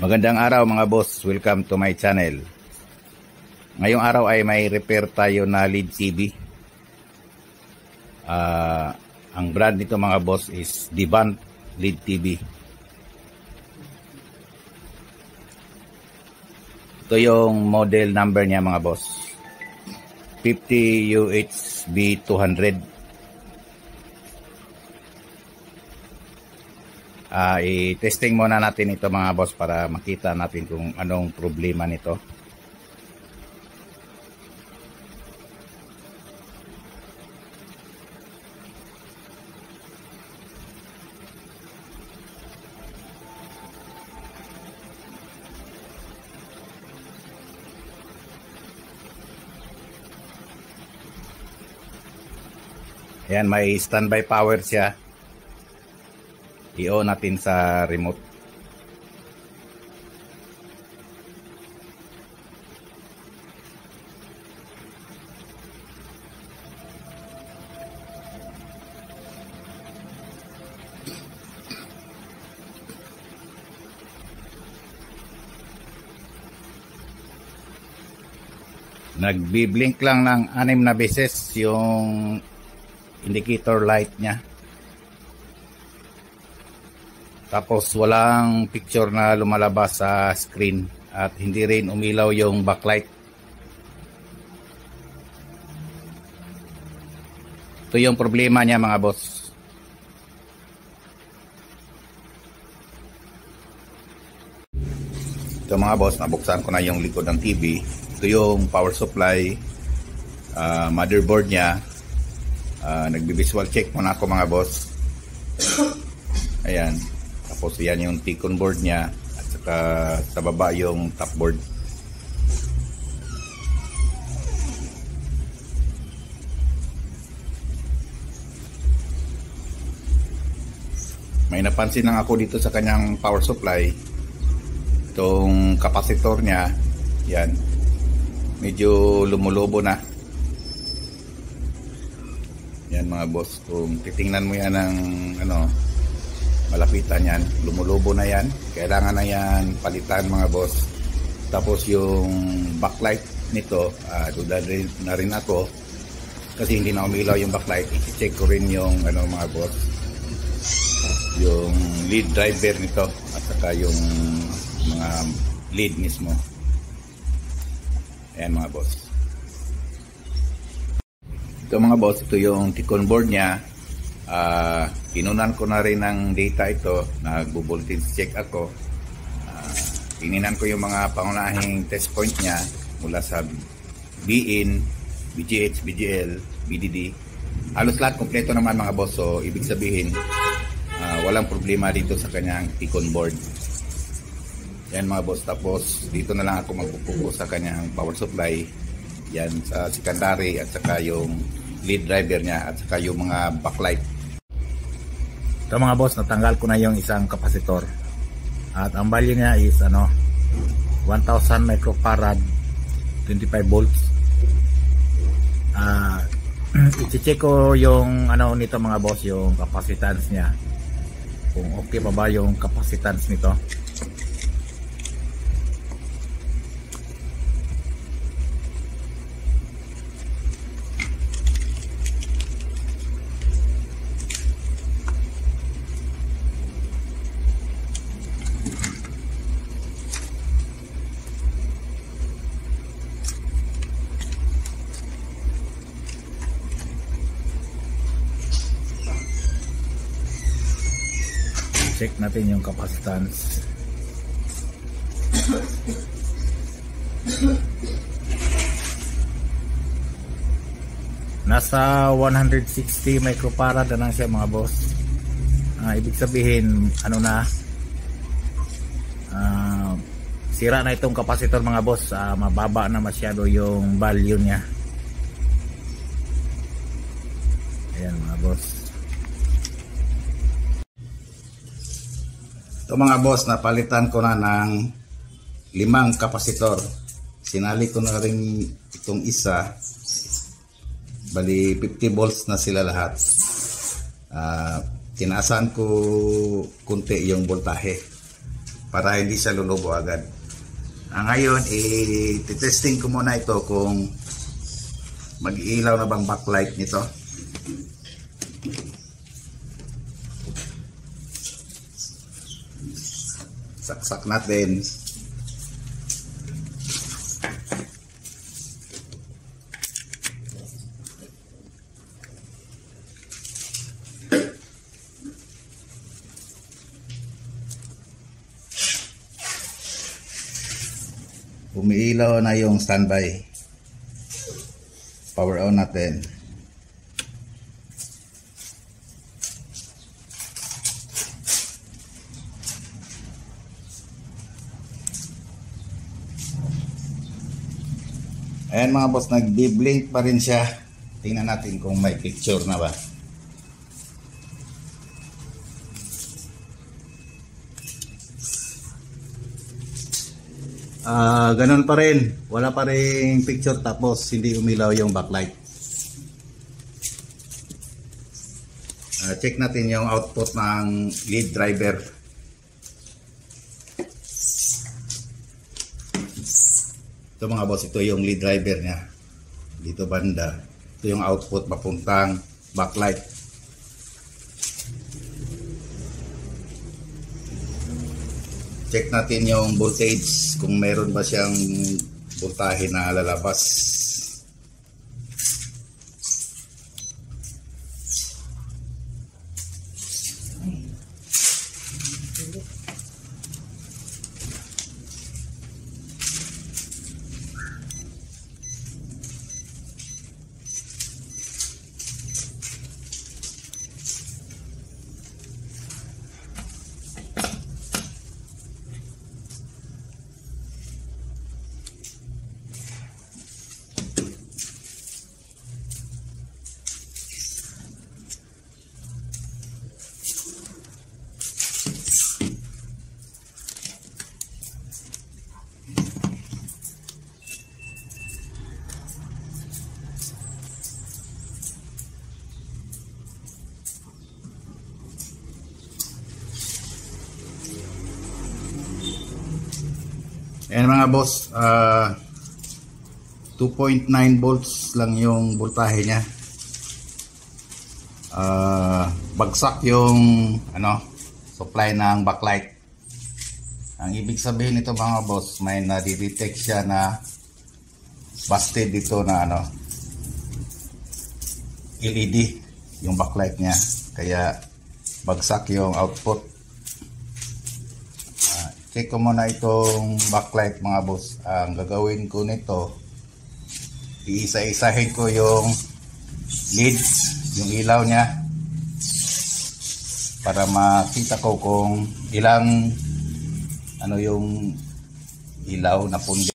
Magandang araw mga boss, welcome to my channel. Ngayong araw ay may repair tayo na lead TV. Uh, ang brand nito mga boss is Divan lead TV. Ito yung model number niya mga boss. 50 UHB 200 uh, i-testing muna natin ito mga boss para makita natin kung anong problema nito. Ayan, may standby power siya i-on natin sa remote. Nagbi-blink lang ng anim na beses yung indicator light niya tapos walang picture na lumalabas sa screen at hindi rin umilaw yung backlight. Ito yung problema niya mga boss. Ito mga boss, nabuksan ko na yung likod ng TV. Ito yung power supply, uh, motherboard niya. Uh, nagbi-visual check muna ako mga boss. Ayan. Tapos yan yung Ticon board niya at saka sa baba yung top board. May napansin lang ako dito sa kanyang power supply. Itong capacitor niya, yan. Medyo lumulobo na. Yan mga boss, kung titingnan mo yan ng ano, malapitan yan. Lumulubo na yan. Kailangan na yan palitan mga boss. Tapos yung backlight nito uh, duda rin, na rin ako. Kasi hindi na umilaw yung backlight. I-check ko rin yung ano mga boss. Yung lead driver nito at saka yung mga lead mismo. Ayan mga boss. Ito mga boss ito yung ticon board nya uh, Kinunan ko na rin ng data ito, nagbo-voltage check ako. Uh, tininan ko yung mga pangunahing test point niya mula sa BIN, BGH, BGL, BDD. Halos lahat kompleto naman mga boss. So, ibig sabihin, uh, walang problema dito sa kanyang Ticon board. Yan mga boss. Tapos, dito na lang ako magpupuko sa kanyang power supply. Yan sa secondary at saka yung lead driver niya at saka yung mga backlight ito mga boss, natanggal ko na yung isang kapasitor. At ang value niya is ano 1000 microfarad 25 volts. Ah, uh, i-check ko yung ano nito mga boss, yung capacitance niya. Kung okay pa ba yung capacitance nito. Check natin yung capacitance. Nasa 160 microfarad na siya mga boss. Uh, ibig sabihin ano na? Uh, sira na itong kapasitor mga boss. Uh, mababa na masyado yung value niya. Ayan mga boss Ito mga boss, napalitan ko na ng limang kapasitor. Sinali ko na rin itong isa. Bali 50 volts na sila lahat. ah, tinaasan ko kunti yung voltahe para hindi siya lulubo agad. Ah, ngayon, i-testing ko muna ito kung mag-ilaw na bang backlight nito. Saksak natin. Umiilaw na yung standby. Power on natin. Ayan mga boss, nag-blink pa rin siya. Tingnan natin kung may picture na ba. Ah, ganun pa rin. Wala pa rin picture tapos hindi umilaw yung backlight. Ah, check natin yung output ng lead driver. Ito mga boss, ito yung lead driver niya. Dito banda. Ito yung output papuntang backlight. check natin yung voltage kung meron ba siyang voltahe na lalabas Ayan mga boss, ah 2.9 volts lang yung voltahe niya. Ah, bagsak yung ano, supply ng backlight. Ang ibig sabihin nito mga boss, may na-detect siya na busted dito na ano LED yung backlight niya. Kaya bagsak yung output check ko muna itong backlight mga boss. Ang gagawin ko nito iisa-isahin ko yung leads yung ilaw niya para makita ko kung ilang ano yung ilaw na pundi.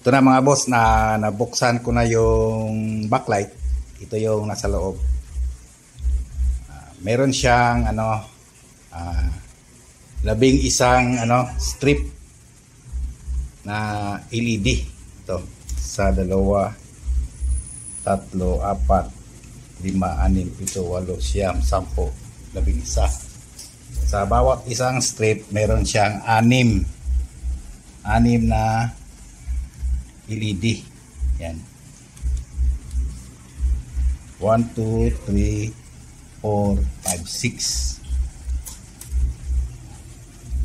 Ito na mga boss na nabuksan ko na yung backlight. Ito yung nasa loob. Uh, meron siyang ano uh, labing isang ano strip na LED ito sa dalawa tatlo apat lima anim pito walo siyam sampo labing isa. Sa bawat isang strip meron siyang anim anim na LED yan. 1 2 3 4 5 6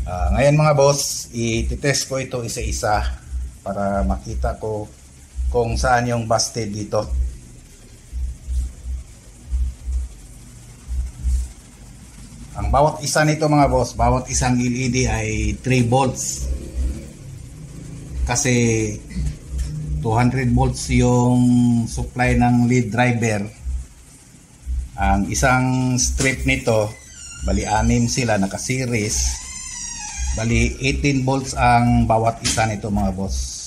Uh, ngayon mga boss, i-test ko ito isa-isa para makita ko kung saan yung busted dito. Ang bawat isa nito mga boss, bawat isang LED ay 3 volts. Kasi 200 volts yung supply ng lead driver. Ang isang strip nito, bali anim sila naka-series Bali, 18 volts ang bawat isa nito mga boss.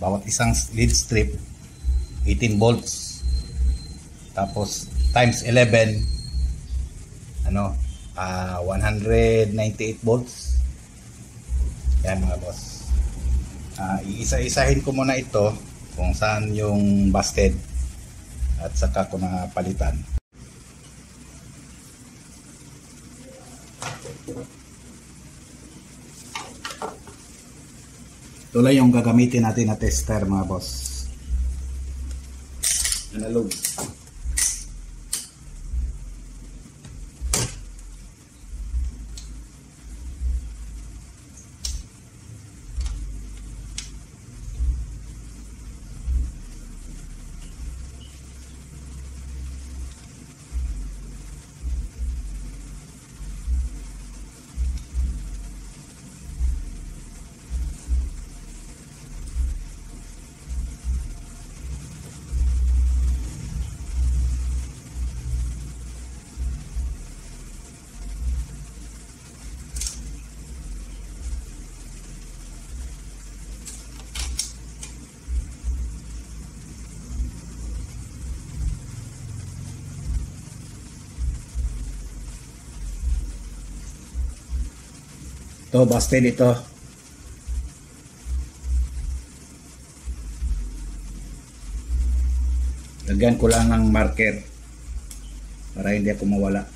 Bawat isang lead strip, 18 volts. Tapos, times 11, ano, uh, ah, 198 volts. Yan mga boss. Uh, iisa-isahin ko muna ito kung saan yung busted at saka ko na palitan. Ito lang yung gagamitin natin na tester mga boss. Analog. Ito, busted ito. Lagyan ko lang ng marker para hindi ako mawala.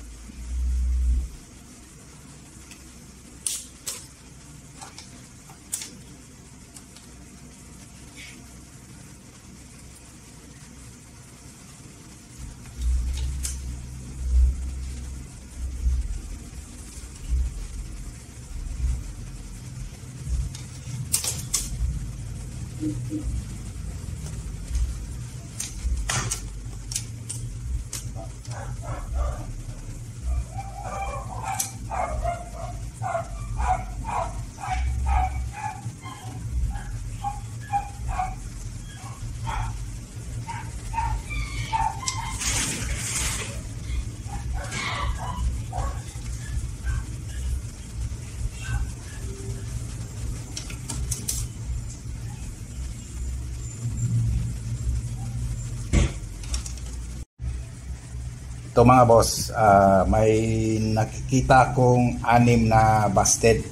Ito mga boss, ah, may nakikita kong anim na busted.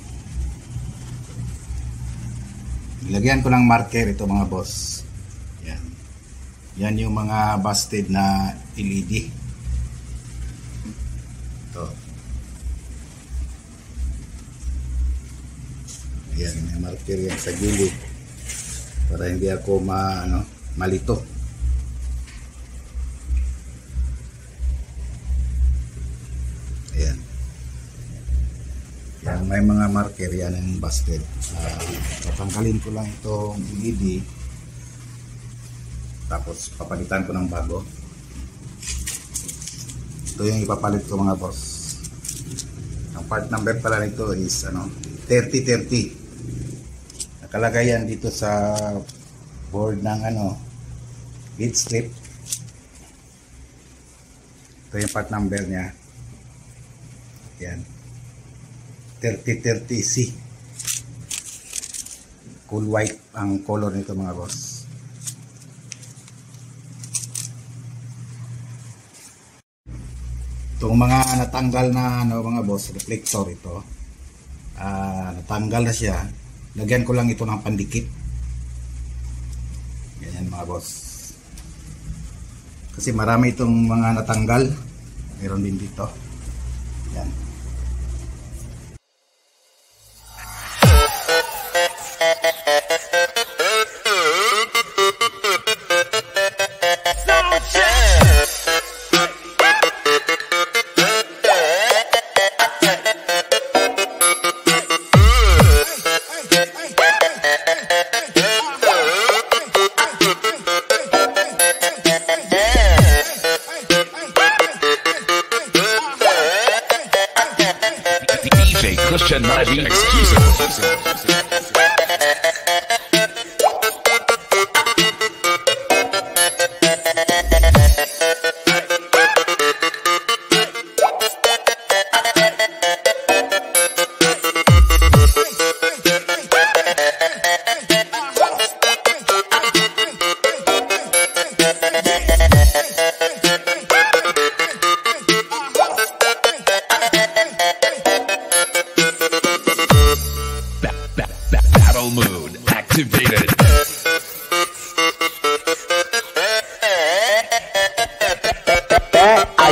Ilagyan ko ng marker ito mga boss. Yan. Yan yung mga busted na LED. Ito. Ayan, may marker yan sa gilid. Para hindi ako ma, ano, malito. May mga marker yan yung busted. Uh, ko lang itong LED. Tapos papalitan ko ng bago. Ito yung ipapalit ko mga boss. Ang part number pala nito is ano, 3030. Nakalagay yan dito sa board ng ano, lead strip. Ito yung part number niya. Yan. 3030C. Cool white ang color nito mga boss. Itong mga natanggal na ano, mga boss, reflector ito. Ah, natanggal na siya. Lagyan ko lang ito ng pandikit. Ganyan mga boss. Kasi marami itong mga natanggal. Meron din dito.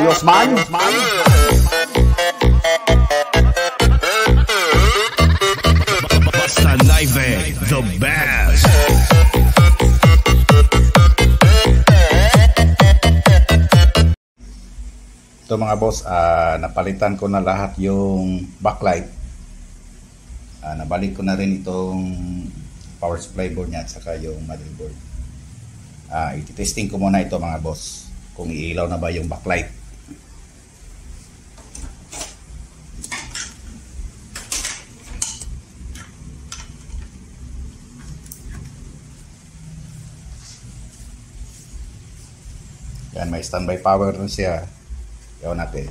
Ayos man. Basta Live, eh. the best. Ito mga boss, uh, napalitan ko na lahat yung backlight. Uh, nabalik ko na rin itong power supply board niya at saka yung motherboard. Uh, ititesting ko muna ito mga boss kung iilaw na ba yung backlight Yan, may standby power na siya. Yaw natin.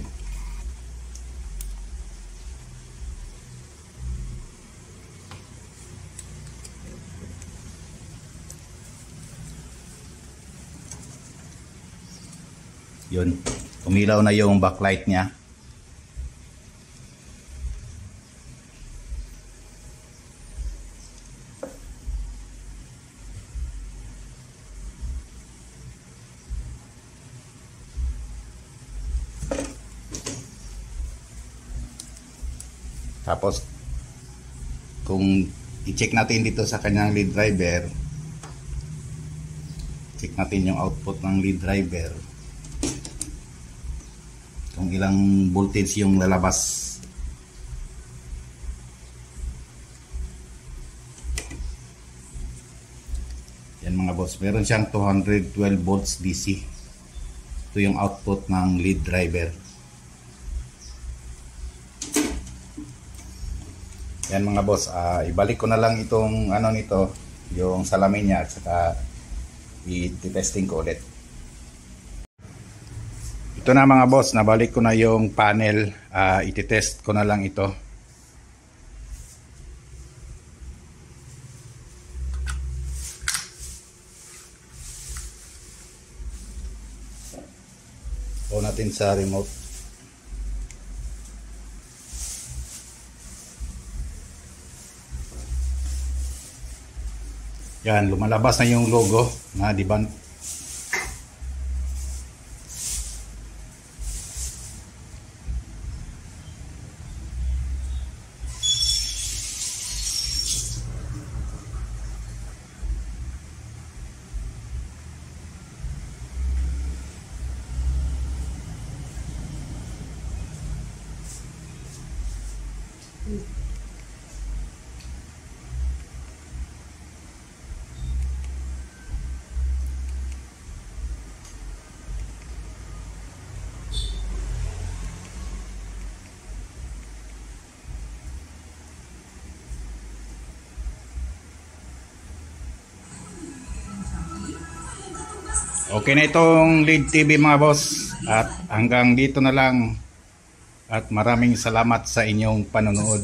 Yun. Umilaw na yung backlight niya. Tapos, kung i-check natin dito sa kanyang lead driver, check natin yung output ng lead driver. Kung ilang voltage yung lalabas. Yan mga boss, meron siyang 212 volts DC. Ito yung output ng lead driver. Yan mga boss, ah, ibalik ko na lang itong ano nito, yung salamin niya at saka i-testing ko ulit. Ito na mga boss, nabalik ko na yung panel, ah, iti-test ko na lang ito. On natin sa remote. Yan, lumalabas na yung logo na di ba? Okay na itong lead TV mga boss. At hanggang dito na lang. At maraming salamat sa inyong panonood.